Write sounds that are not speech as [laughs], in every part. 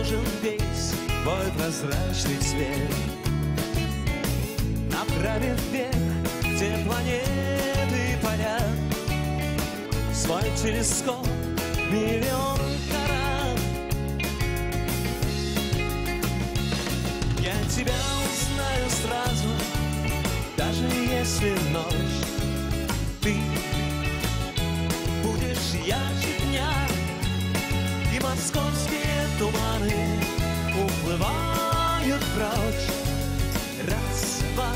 нужен весь твой прозрачный свет. Направив вверх, где планеты парят Свой телескоп миллион карат Я тебя узнаю сразу, даже если ночь Ты будешь ярче дня. И московские туманы уплывают прочь. Раз, два,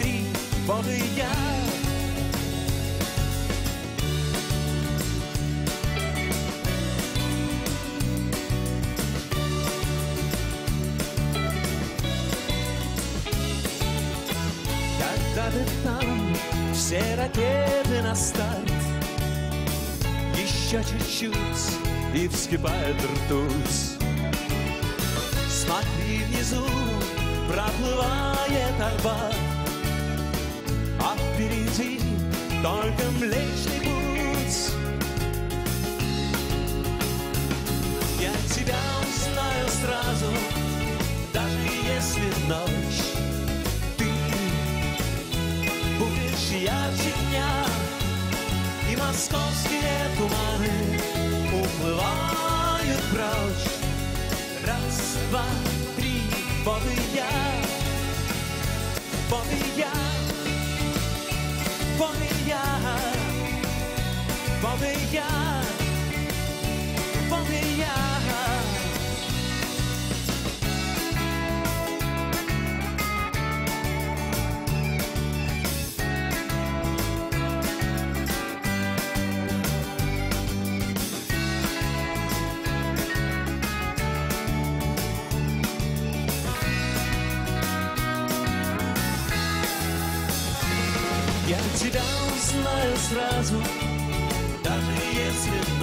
три, вот я Когда ты там, все ракеты на старт Еще чуть-чуть и вскипает ртуть Смотри внизу, проплывает Арбат А впереди только Млечный Путь. Я тебя узнаю сразу, даже если ночь Ты будешь ярче дня. И московские туманы уплывают прочь два, три, вот и я, вот и я, вот и я, вот и я, вот и я. Я сразу, даже если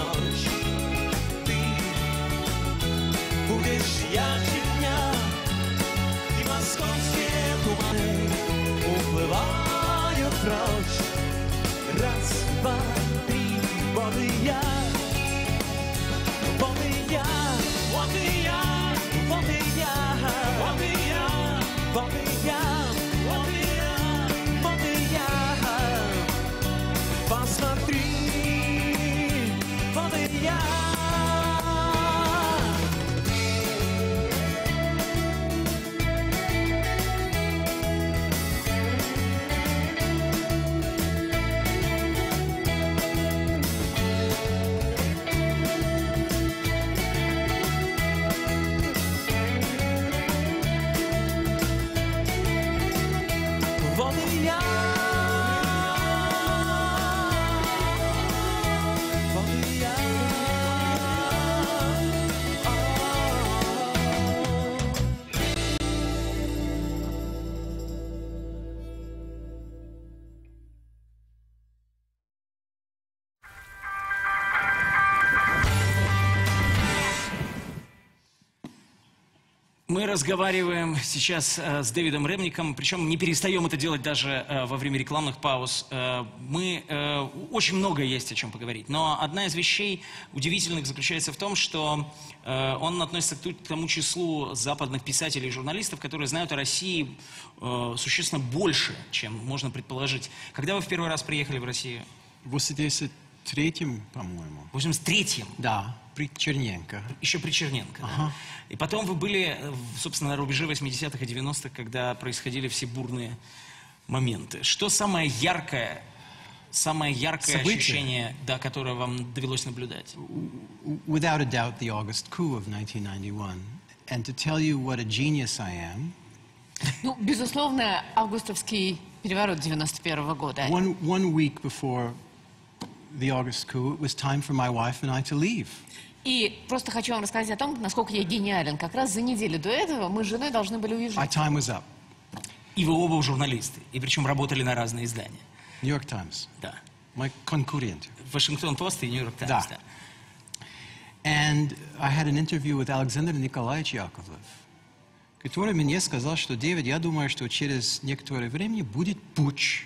разговариваем сейчас э, с Дэвидом Ремником, причем не перестаем это делать даже э, во время рекламных пауз. Э, мы, очень много есть о чем поговорить, но одна из вещей удивительных заключается в том, что он относится к тому числу западных писателей и журналистов, которые знают о России существенно больше, чем можно предположить. Когда вы в первый раз приехали в Россию? В 83-м, по-моему. В 83-м, Да, при Черненко. еще при Черненко. да? Ага. И потом вы были, э, собственно, на рубеже 80-х и 90-х, когда происходили все бурные моменты. Что самое яркое, самое яркое Событие? ощущение, да, которое вам довелось наблюдать? Without a doubt, the August coup of 1991. And to tell you what a genius I am, Ну, безусловно, августовский переворот 91 года. one, one week before the August coup, it was time for my wife and I to leave. И просто хочу вам рассказать о том, насколько я гениален. Как раз за неделю до этого мы с женой должны были My уезжать. time was up. И вы оба журналисты, и причем работали на разные издания. New York Times, Да. my concurrent. Вашингтон-Пост и Нью-Йорк Таймс, Да. да. And I had an interview with Alexander Nikolaevich Yakovlev, который мне сказал, что, Дэвид, я думаю, что через некоторое время будет путч.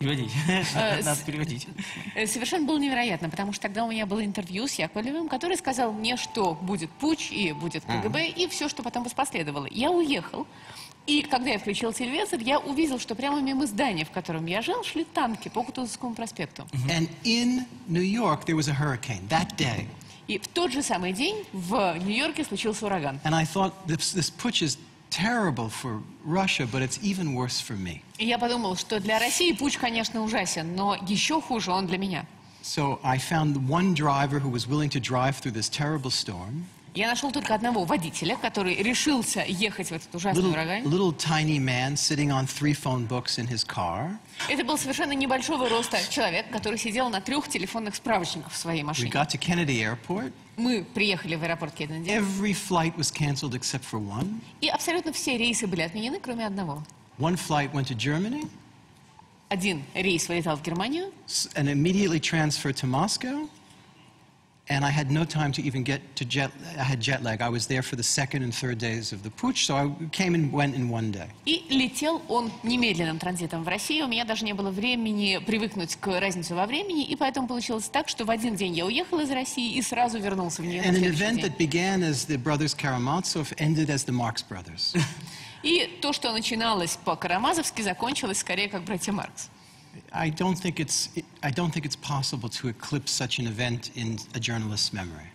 Переводить. Э, Надо переводить. Э, Совершенно было невероятно, потому что тогда у меня было интервью с Яковлевым, который сказал мне, что будет путь и будет КГБ, и все, что потом последовало. Я уехал, и когда я включил телевизор, я увидел, что прямо мимо здания, в котором я жил, шли танки по Кутузовскому проспекту. And in New York, there was a hurricane that day. И в тот же самый день в Нью-Йорке случился ураган. And I thought, this, this putsch is terrible for Russia, but it's even worse for me. И я подумал, что для России путь, конечно, ужасен, но еще хуже он для меня. So I found one driver who was willing to drive through this terrible storm. Я нашел только одного водителя, который решился ехать в этот ужасный Little, ураган. little tiny man sitting on three phone books in his car. Это был совершенно небольшого роста человек, который сидел на трех телефонных справочниках в своей We машине. got to Kennedy Airport. Мы приехали в аэропорт Кеннеди, Every flight was canceled except for one. и абсолютно все рейсы были отменены, кроме одного. One flight went to Germany Один рейс вылетал в Германию, and immediately transferred to Moscow. And I had no time to even get to jet. I had jet lag. I was there for the second and third days of the putsch, so I came and went in one day. и летел он немедленным транзитом в Россию. У меня даже не было времени привыкнуть к разнице во времени, и поэтому получилось так, что в один день я уехал из России и сразу вернулся в нее на And an следующий event день. that began as the brothers Karamazov ended as the Marx brothers. [laughs] И то, что начиналось по-карамазовски, закончилось скорее как братья Маркс. I don't think it's. I don't think it's possible to eclipse such an event in a journalist's memory.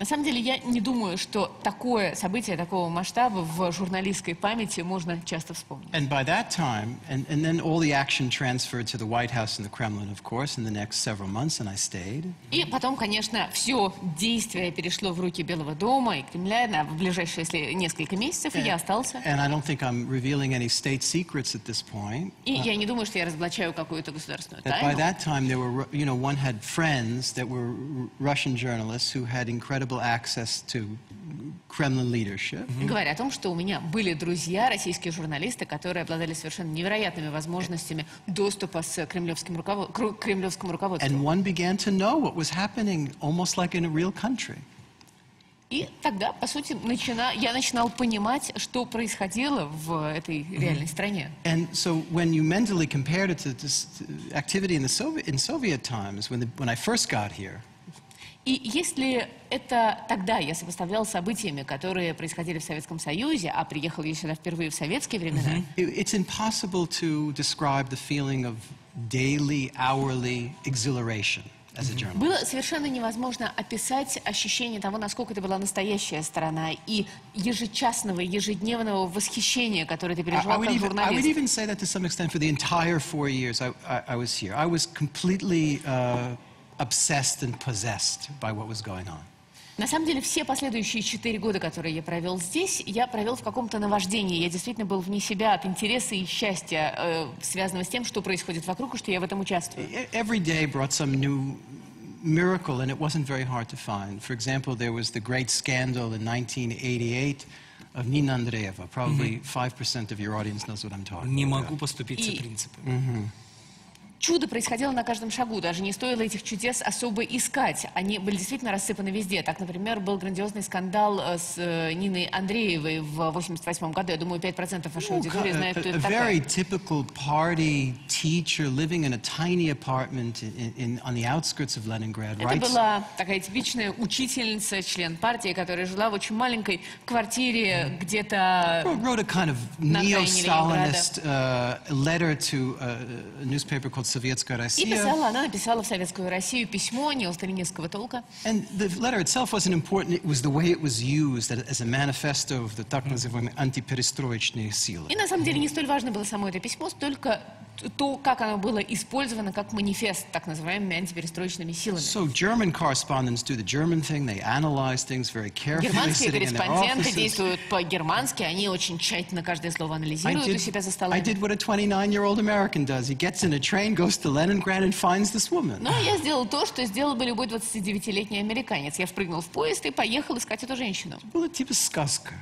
На самом деле, я не думаю, что такое событие такого масштаба в журналистской памяти можно часто вспомнить. And by that time, and, and then all the action transferred to the White House and the Kremlin, of course, in the next several months, and I stayed. И потом, конечно, все действие перешло в руки Белого дома и Кремля на в ближайшие если, несколько месяцев, и я остался. And I don't think I'm revealing any state secrets at this point. И я не думаю, что я разоблачаю какую-то государственную That by тайну. that time, there were, you know, one had friends that were Russian journalists who had incredible access to Kremlin leadership. Говоря о том, что у меня были друзья, российские журналисты, которые обладали совершенно невероятными возможностями доступа с кремлевским руковод- к кремлевскому руководству. And one began to know what was happening almost like in a real country. И тогда, по сути, начина... я начинал понимать, что происходило в этой реальной стране. And so when you mentally compared it to this activity in, the Soviet, in Soviet times, when, the, when I first got here, И если это тогда я сопоставлял с событиями, которые происходили в Советском Союзе, а приехал я сюда впервые в советские времена, it- it's impossible to describe the feeling of daily, hourly exhilaration было совершенно невозможно описать ощущение того, насколько это была настоящая сторона и ежечасного, ежедневного восхищения, которое ты переживал как even, I would журналист. even say that to some extent for the entire four years I, I, I was here. I was completely uh, obsessed and possessed by what was going on. На самом деле, все последующие четыре года, которые я провел здесь, я провел в каком-то наваждении. Я действительно был вне себя от интереса и счастья, э, связанного с тем, что происходит вокруг, и что я в этом участвую. E- Every day brought some new miracle, and it wasn't very hard to find. For example, there was the great scandal in 1988 of Nina Andreeva. Probably 5% of your audience knows what I'm talking Не about. могу поступиться И- принципами. Чудо происходило на каждом шагу, даже не стоило этих чудес особо искать. Они были действительно рассыпаны везде. Так, например, был грандиозный скандал э, с э, Ниной Андреевой в 88 году. Я думаю, 5% вашей аудитории знают, a, кто это very такая. typical party teacher living in a tiny apartment in, in, on the outskirts of Leningrad. Это была такая типичная учительница, член партии, которая жила в очень маленькой квартире где-то... wrote, a kind of neo-Stalinist uh, letter to a newspaper called Sovietskaya И Rossiya. писала, она написала в Советскую Россию письмо неосталинистского толка. And the letter itself wasn't important, it was the way it was used as a manifesto of the так называемые антиперестроечные силы. И на самом деле не столь важно было само это письмо, столько то, как оно было использовано как манифест так называемыми антиперестроечными силами. So German correspondents do the German thing. They analyze things very carefully, Германские корреспонденты действуют по-германски, они очень тщательно каждое слово анализируют у себя за I столами. did what a 29-year-old American does. He gets in a train, goes to Leningrad, and finds this woman. Но я сделал то, что сделал бы любой 29-летний американец. Я впрыгнул в поезд и поехал искать эту женщину. Была типа сказка.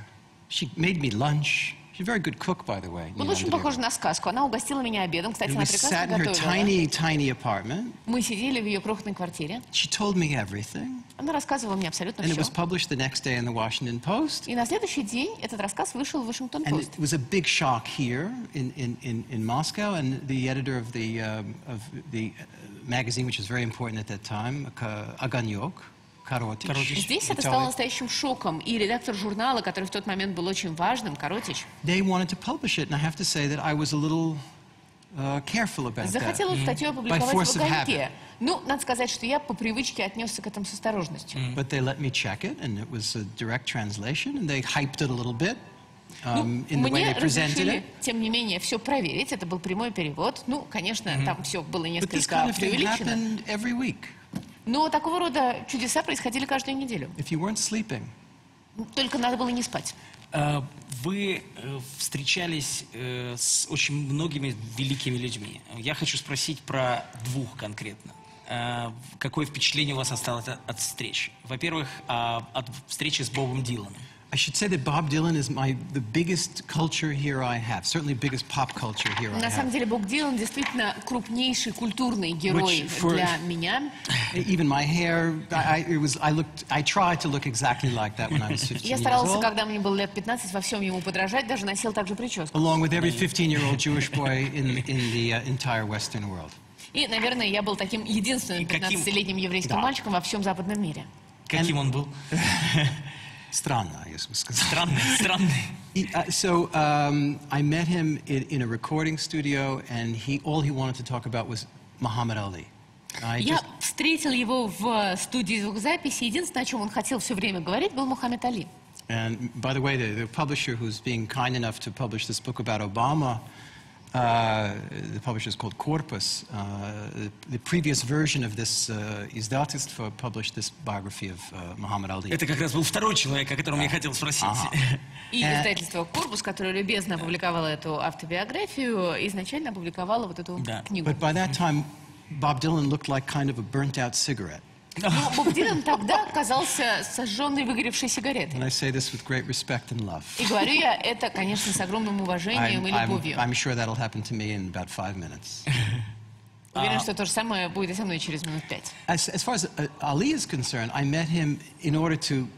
She made me lunch. She's a very good cook, by the way. Было Нина очень Андреевна. похоже на сказку. Она угостила меня обедом. Кстати, And она we прекрасно sat in her готовила. tiny, tiny apartment. Мы сидели в ее крохотной квартире. She told me everything. Она рассказывала мне абсолютно And it все. was published the next day in the Washington Post. И на следующий день этот рассказ вышел в Вашингтон And Пост. it was a big shock here in, in, in, in Moscow. And the editor of the, um, of the uh, magazine, which was very important at that time, Ka- Aganyok, Karotich. Karotich. Здесь это стало настоящим шоком. И редактор журнала, который в тот момент был очень важным, Коротич, They wanted to publish it. And I have to say that I was a little uh, careful about that. захотел эту статью опубликовать в уголке. Ну, надо сказать, что я по привычке отнесся к этому с осторожностью. But they let me check it, and it was a direct translation, and they hyped it a little bit um, in the way Мне they presented разрешили, тем не менее, все проверить. Это был прямой перевод. Ну, конечно, там все было But this несколько kind of thing преувеличено. Но такого рода чудеса происходили каждую неделю. if you weren't sleeping. Только надо было не спать. Э, Вы э, встречались э, с очень многими великими людьми. Я хочу спросить про двух конкретно. Какое впечатление у вас осталось от, от встреч? Во-первых, а, от встречи с Бобом Диланом. I should say that Bob Dylan is my the biggest culture hero I have, certainly biggest pop culture hero I На самом have. деле Боб Дилан действительно крупнейший культурный герой Which for- для меня. Even my hair, I, I, it was, I looked, I tried to look exactly like that when I was 15 Я years старался, old, когда мне было лет 15, во всем ему подражать, даже носил также прическу. along with every 15-year-old Jewish boy in, in the uh, entire Western world. И, наверное, я был таким единственным И каким- 15-летним еврейским Да. мальчиком во всем западном мире. Каким он был? Странно, если бы сказать. Странный, странный. He, uh, so um, I met him in, in a recording studio, and he all he wanted to talk about was Muhammad Ali. I Я just, встретил его в студии звукозаписи. Единственное, о чем он хотел все время говорить, был Мухаммед Али. and by the way, the, the publisher who's being kind enough to publish this book about Obama, uh, the publisher is called Corpus. Uh, the, the previous version of this uh, издательство published this biography of uh, Muhammad Ali. Это как раз был второй человек, о котором я хотел спросить. [laughs] И Э. издательство «Корпус», которое любезно опубликовало эту автобиографию, изначально опубликовало вот эту Да. книгу. But by that time, Bob Dylan looked like kind of a burnt-out cigarette. Но Боб Дилан тогда казался сожженной выгоревшей And сигаретой. I say this with great respect and love. И говорю я это, конечно, с огромным уважением I'm, и I'm, любовью. I'm sure that'll happen to me in about five minutes. [laughs] Уверен, что то же самое будет и со мной через минут пять. As, as far as uh, Ali is concerned, I met him in order to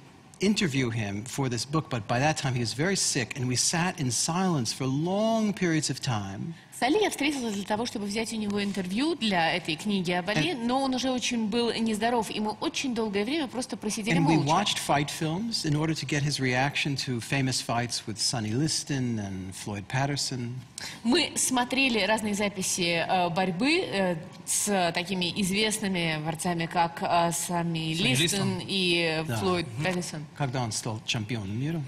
interview him for this book, but by that time he was very sick, and we sat in silence for long periods of time. С Али я встретилась для того, чтобы взять у него интервью для этой книги об Али, но он уже очень был нездоров, и мы очень долгое время просто просидели And we молча. watched fight films in order to get his reaction to famous fights with Sonny Liston and Floyd Patterson. Мы смотрели разные записи э, борьбы э, с такими известными борцами, как э, Сами Листон и э, Да. Флойд Паттерсон. Когда он стал чемпионом мира.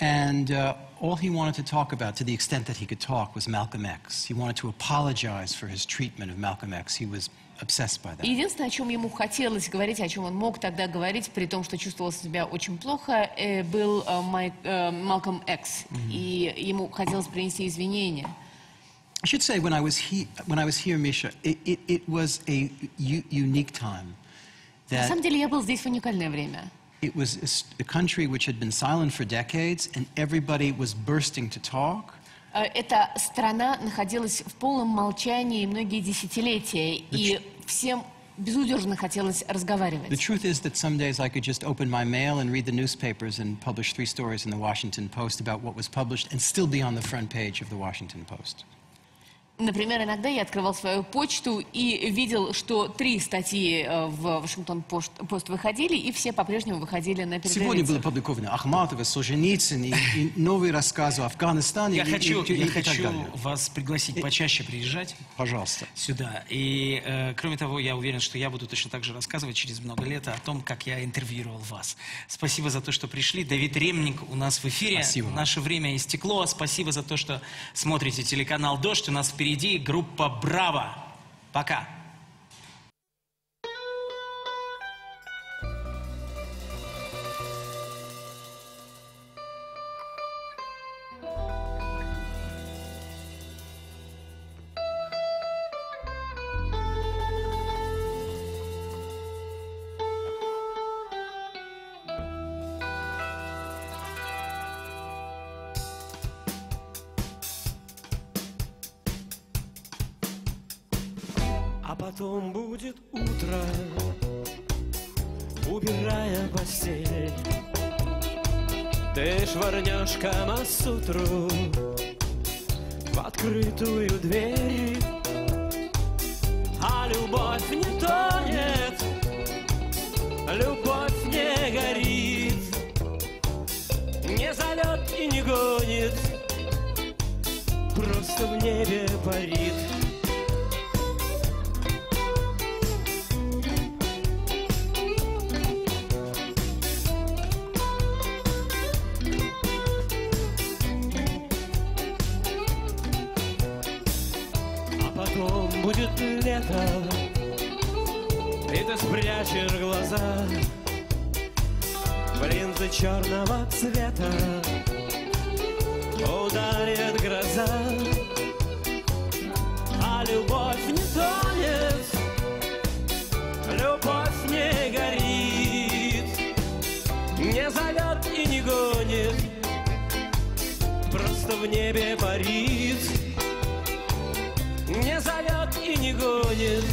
And uh, all he wanted to talk about, to the extent that he could talk, was Malcolm X. He wanted to apologize for his treatment of Malcolm X. He was obsessed by that. Единственное, о чем ему хотелось говорить, о чем он мог тогда говорить, при том, что чувствовал себя очень плохо, э, был э, Майк, э, Малком Экс. И ему хотелось принести извинения. I should say, when I was, he, when I was here, Misha, it, it, it was a u- unique time. На That самом деле я был здесь в уникальное время. it was a s- a country which had been silent for decades, and everybody was bursting to talk. Э, Эта страна находилась в полном молчании многие десятилетия, и всем безудержно хотелось The разговаривать. truth is that some days I could just open my mail and read the newspapers and publish three stories in the Washington Post about what was published and still be on the front page of the Washington Post. Например, иногда я открывал свою почту и видел, что три статьи э, в Вашингтон Пост, Пост выходили, и все по-прежнему выходили на Сегодня было передовице. опубликовано Ахматова, Солженицын и, и новые рассказы о Афганистане Я и, хочу, и- и- я и так хочу далее. вас пригласить почаще приезжать Пожалуйста. сюда. И, э, кроме того, я уверен, что я буду точно так же рассказывать через много лет о том, как я интервьюировал вас. Спасибо за то, что пришли. Давид Ремник у нас в эфире. Спасибо. Наше время истекло. Спасибо за то, что смотрите телеканал «Дождь». У нас впереди впереди группа «Браво». Пока. Потом будет утро, убирая постель. Ты швырнешь Камасутру в открытую дверь. А любовь не тонет, любовь не горит, не зовет и не гонит, просто в небе парит. Лето, и ты спрячешь глаза в линзы черного цвета. Ударит гроза, а любовь не тонет, любовь не горит, не зовет и не гонит, просто в небе парит не зовет и не гонит,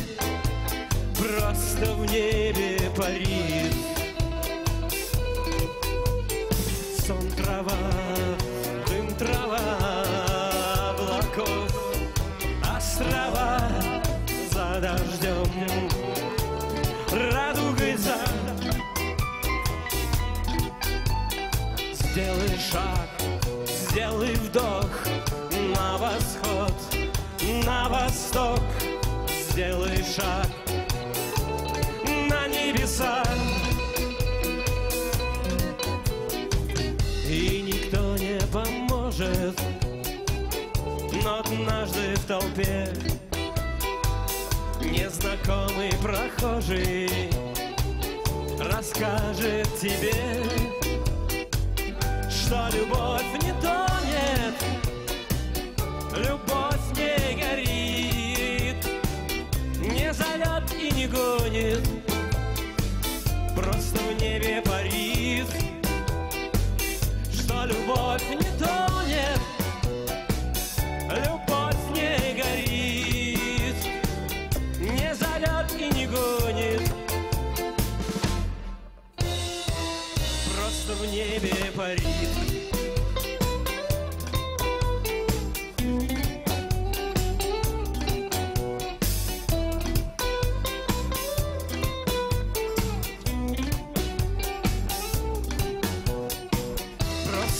просто в небе парит. Сделай шаг на небеса. И никто не поможет, но однажды в толпе незнакомый прохожий расскажет тебе, что любовь не тонет, не гонит, просто в небе парит, что любовь не тонет,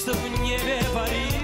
Просто в небе парит.